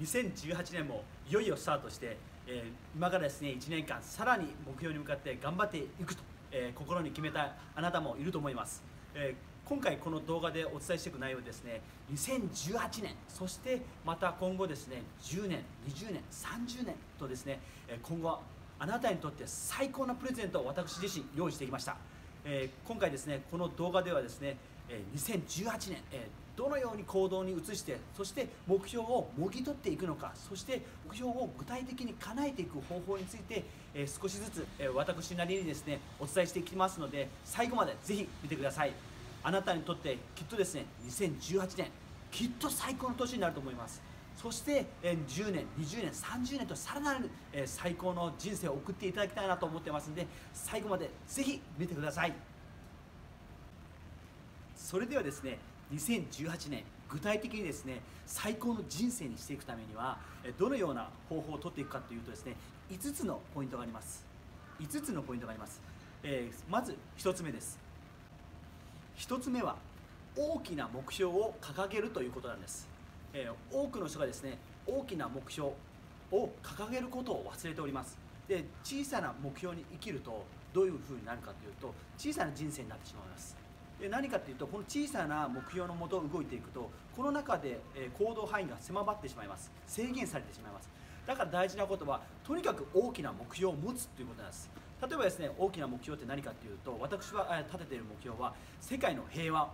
2018年もいよいよスタートして、えー、今からですね1年間さらに目標に向かって頑張っていくと、えー、心に決めたあなたもいると思います、えー、今回この動画でお伝えしていく内容ですね2018年そしてまた今後ですね10年20年30年とですね今後あなたにとって最高のプレゼントを私自身用意してきました、え今回ですねこの動画ではですね2018年どのように行動に移してそして目標をもぎ取っていくのかそして目標を具体的に叶えていく方法についてえ少しずつえ私なりにですねお伝えしていきますので最後までぜひ見てください。あなたにとってきっとですね2018年きっと最高の年になると思います。そして10年20年30年とさらなる最高の人生を送っていただきたいなと思ってますので最後までぜひ見てください。それではですね2018年具体的にですね最高の人生にしていくためにはどのような方法をとっていくかというとですね5つのポイントがあります。5つのポイントがあります、えー、まず1つ目です。1つ目は大きな目標を掲げるということなんです、えー、多くの人がですね大きな目標を掲げることを忘れております。で小さな目標に生きるとどういうふうになるかというと小さな人生になってしまいます。何かっていうとこの小さな目標のもと動いていくとこの中で行動範囲が狭まってしまいます。制限されてしまいます。だから大事なことはとにかく大きな目標を持つということなんです。例えばですね大きな目標って何かっていうと私は立てている目標は世界の平和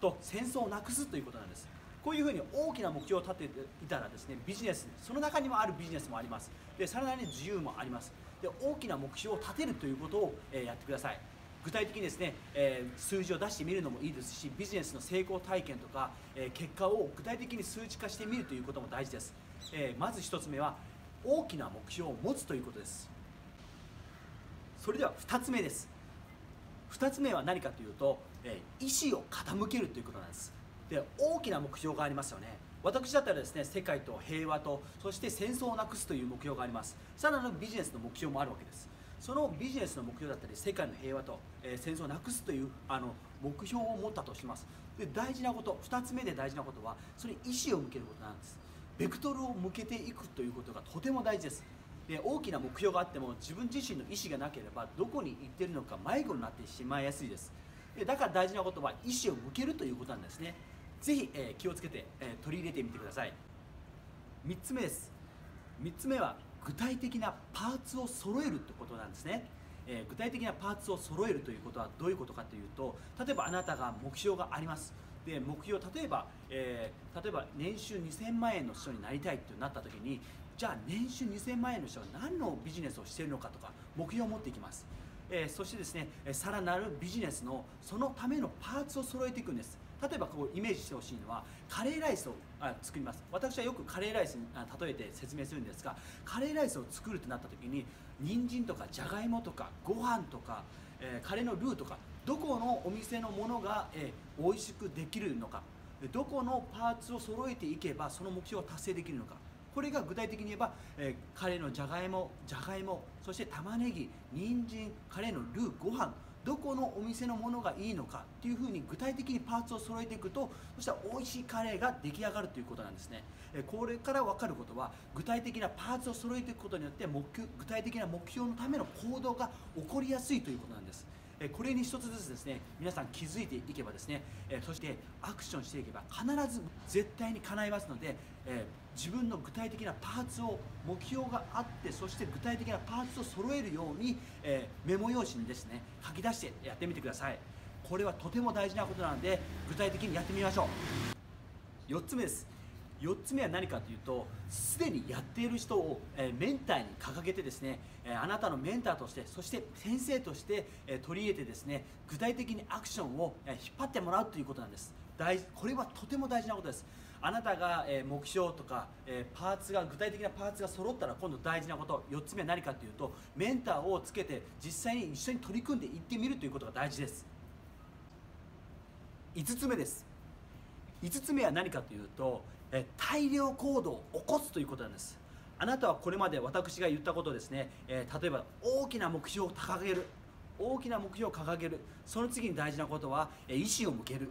と戦争をなくすということなんです。こういうふうに大きな目標を立てていたらですねビジネスその中にもあるビジネスもあります。でさらなる自由もあります。で大きな目標を立てるということを、やってください。具体的にですね、えー、数字を出してみるのもいいですしビジネスの成功体験とか、えー、結果を具体的に数値化してみるということも大事です、えー、まず1つ目は大きな目標を持つということです。それでは2つ目です。2つ目は何かというと、え意思を傾けるということなんです。で大きな目標がありますよね。私だったらですね世界と平和とそして戦争をなくすという目標があります。さらなるビジネスの目標もあるわけです。そのビジネスの目標だったり世界の平和と、えー、戦争をなくすというあの目標を持ったとします。で大事なこと2つ目で大事なことはそれに意思を向けることなんです。ベクトルを向けていくということがとても大事です。で大きな目標があっても自分自身の意思がなければどこに行ってるのか迷子になってしまいやすいです。でだから大事なことは意思を向けるということなんですね。ぜひ、えー、気をつけて、えー、取り入れてみてください。3つ目です。3つ目は具体的なパーツを揃えるってことなんですね、えー、具体的なパーツを揃えるということはどういうことかというと例えばあなたが目標があります。で目標例えば、えー、例えば年収2000万円の人になりたいってなった時にじゃあ年収2000万円の人が何のビジネスをしているのかとか目標を持っていきます。えー、そしてですねさらなるビジネスのそのためのパーツを揃えていくんです。例えばこうイメージしてほしいのはカレーライスを作ります。私はよくカレーライスに例えて説明するんですがカレーライスを作るとなった時に人参とかじゃがいもとかご飯とか、えー、カレーのルーとかどこのお店のものが、えー、美味しくできるのかどこのパーツを揃えていけばその目標を達成できるのかこれが具体的に言えば、えー、カレーのじゃがいもじゃがいもそして玉ねぎ人参カレーのルーご飯どこのお店のものがいいのかっていうふうに具体的にパーツを揃えていくとそしたら美味しいカレーが出来上がるということなんですね。これから分かることは具体的なパーツを揃えていくことによって目具体的な目標のための行動が起こりやすいということなんです。これに一つずつですね皆さん気づいていけばですねそしてアクションしていけば必ず絶対に叶いますので自分の具体的なパーツを目標があってそして具体的なパーツを揃えるようにメモ用紙にですね書き出してやってみてください。これはとても大事なことなので具体的にやってみましょう。4つ目です。4つ目は何かというとすでにやっている人を、えメンターに掲げてですね、えあなたのメンターとしてそして先生として、え取り入れてですね具体的にアクションを、え引っ張ってもらうということなんです。大これはとても大事なことです。あなたが、目標とか、パーツが具体的なパーツが揃ったら今度大事なこと4つ目は何かというとメンターをつけて実際に一緒に取り組んでいってみるということが大事です。5つ目です。5つ目は何かというとえ大量行動を起こすということなんです。あなたはこれまで私が言ったことですね、えー、例えば大きな目標を掲げる。大きな目標を掲げる。その次に大事なことは、え意思を向ける、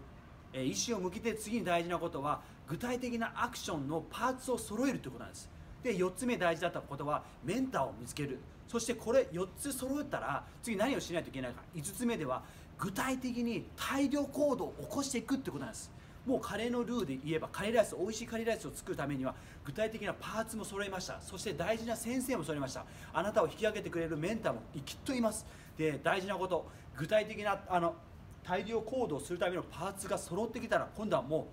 え意思を向けて次に大事なことは具体的なアクションのパーツを揃えるということなんです。で4つ目大事だったことはメンターを見つける。そしてこれ4つ揃えたら次何をしないといけないか。5つ目では具体的に大量行動を起こしていくってことなんです。もうカレーのルーで言えばカレーライス美味しいカレーライスを作るためには具体的なパーツも揃えました。そして大事な先生も揃えました。あなたを引き上げてくれるメンターもきっといます。で大事なこと具体的なあの大量行動するためのパーツが揃ってきたら今度はもう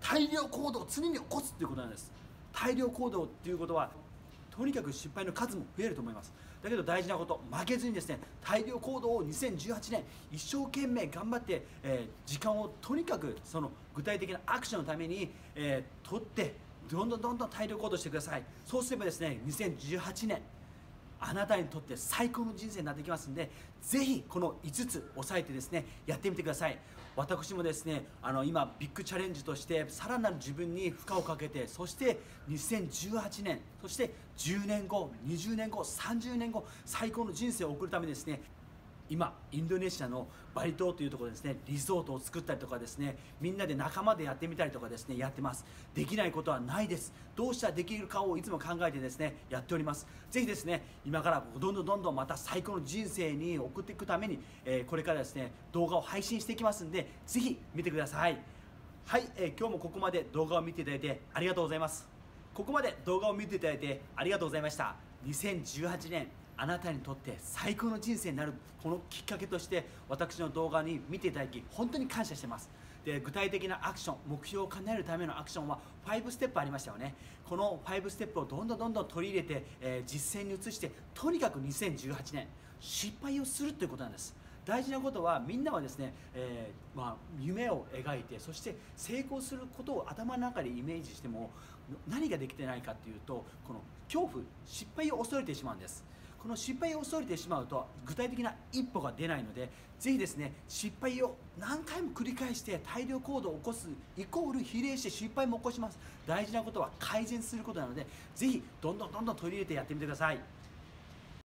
大量行動を常に起こすっていうことなんです。大量行動っていうことはとにかく失敗の数も増えると思います。だけど大事なこと負けずにですね大量行動を2018年一生懸命頑張って、えー、時間をとにかくその具体的なアクションのために、えー、取ってどんどんどんどん大量行動してください。そうすればですね2018年あなたにとって最高の人生になってきますんでぜひこの5つ押さえてですねやってみてください。私もですねあの今ビッグチャレンジとしてさらなる自分に負荷をかけてそして2018年そして10年後20年後30年後最高の人生を送るためですね今インドネシアのバリ島というところですねリゾートを作ったりとかですねみんなで仲間でやってみたりとかですねやってます。できないことはないです。どうしたらできるかをいつも考えてですねやっております。ぜひですね今からどんどんどんどんまた最高の人生に送っていくために、えー、これからですね動画を配信していきますんでぜひ見てください。はい、えー、今日もここまで動画を見ていただいてありがとうございます。ここまで動画を見ていただいてありがとうございました。2018年あなたにとって最高の人生になるこのきっかけとして私の動画に見ていただき本当に感謝してます。で具体的なアクション目標を叶えるためのアクションは5ステップありましたよね。この5ステップをどんどんどんどん取り入れて、えー、実践に移してとにかく2018年失敗をするということなんです。大事なことはみんなはですね、えー、まあ、夢を描いてそして成功することを頭の中でイメージしても何ができてないかっていうとこの恐怖失敗を恐れてしまうんです。この失敗を恐れてしまうと具体的な一歩が出ないのでぜひですね失敗を何回も繰り返して大量行動を起こすイコール比例して失敗も起こします。大事なことは改善することなのでぜひどんどんどんどん取り入れてやってみてください。